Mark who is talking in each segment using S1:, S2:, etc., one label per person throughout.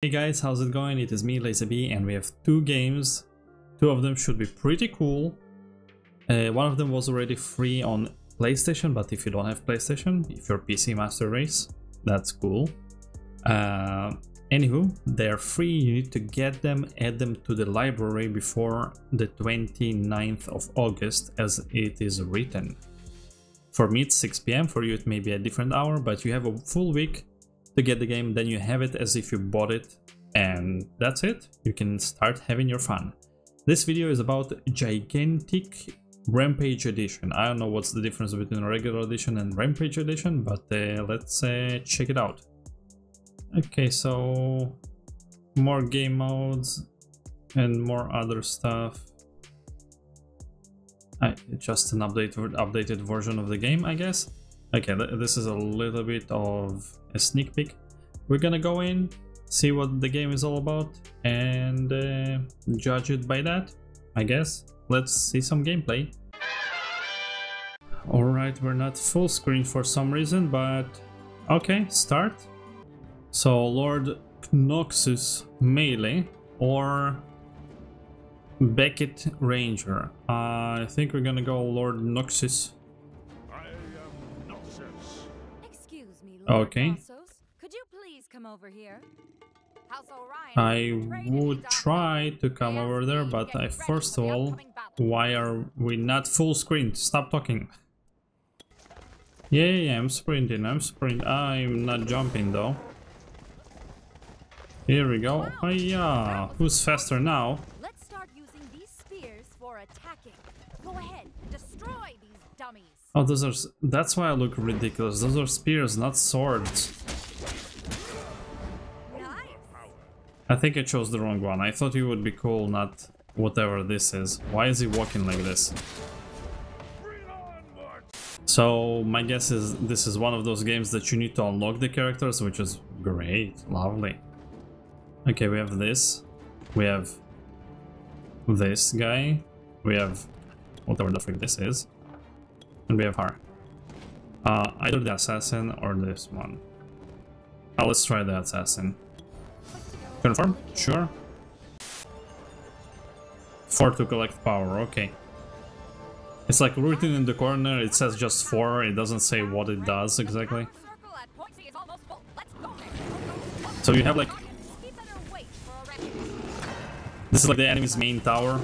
S1: Hey guys, how's it going? It is me, LazyB, and we have two games. Two of them should be pretty cool. Uh, one of them was already free on PlayStation, but if you don't have PlayStation, if you're PC Master Race, that's cool. Uh, anywho, they're free, you need to get them, add them to the library before the 29th of August as it is written. For me it's 6 pm, for you it may be a different hour, but you have a full week to get the game, then you have it as if you bought it, and that's it. You can start having your fun. This video is about Gigantic Rampage Edition. I don't know what's the difference between regular edition and Rampage Edition, but uh, let's uh, check it out. Okay, so more game modes and more other stuff. I, just an update, updated version of the game, I guess. Okay, th this is a little bit of a sneak peek. We're gonna go in, see what the game is all about, and uh, judge it by that, I guess. Let's see some gameplay. Alright, we're not full screen for some reason, but okay, start. So Lord Knossos Melee or Beckett Ranger. Uh, I think we're gonna go Lord
S2: Knossos. Orion
S1: I would try to come over there, but I first of all, why are we not full screen? Stop talking. Yeah, yeah, yeah, I'm sprinting, I'm sprinting. I'm not jumping though. Here we go. Oh yeah, who's faster now?
S2: Let's start using these for attacking. Go ahead, destroy these dummies.
S1: Oh, those are. That's why I look ridiculous. Those are spears, not swords.
S2: Nice.
S1: I think I chose the wrong one. I thought he would be cool, not whatever this is. Why is he walking like this? So my guess is this is one of those games that you need to unlock the characters, which is great, lovely. Okay, we have this. We have this guy. We have whatever the frick this is. And we have her. Uh, either the assassin or this one. Uh, let's try the assassin. Confirm? Sure. Four to collect power, okay. It's like written in the corner, it says just four, it doesn't say what it does exactly. So you have like, this is like the enemy's main tower.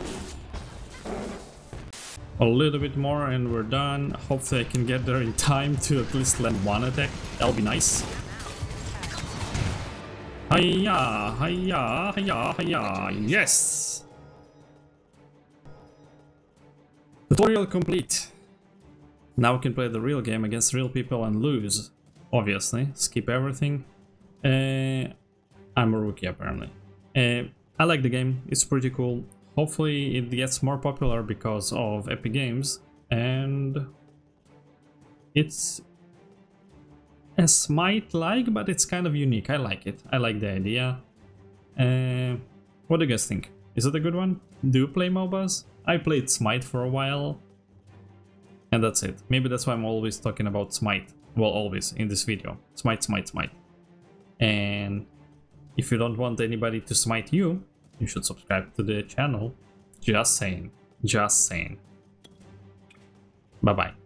S1: A little bit more and we're done. Hopefully I can get there in time to at least land one attack. That'll be nice. Hiya, hiya, hiya, hiya. Yes! Tutorial complete. Now we can play the real game against real people and lose. Obviously. Skip everything. Uh, I'm a rookie apparently. Uh, I like the game, it's pretty cool. Hopefully it gets more popular because of Epic Games and it's a Smite-like, but it's kind of unique. I like it. I like the idea. Uh, what do you guys think? Is it a good one? Do you play MOBAs? I played Smite for a while. And that's it. Maybe that's why I'm always talking about Smite. Well, always in this video. Smite, Smite, Smite. And if you don't want anybody to smite you, you should subscribe to the channel. Just saying. Just saying. Bye bye.